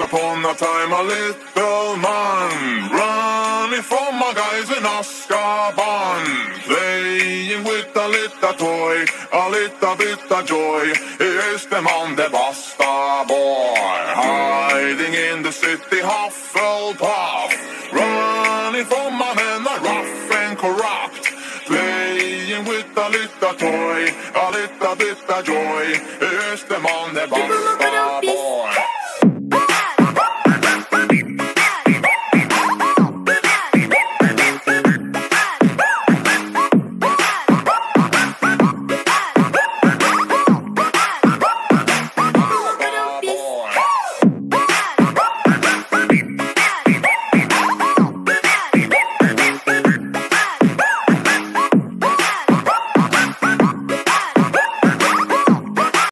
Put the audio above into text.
upon a time a little man running from my guys in Oscar Bond, playing with a little toy, a little bit of joy. Here's the man, the Bastaboi, hiding in the city Hufflepuff, running from my men are rough and corrupt. Playing with a little toy, a little bit of joy. Here's the man, the Bastaboi.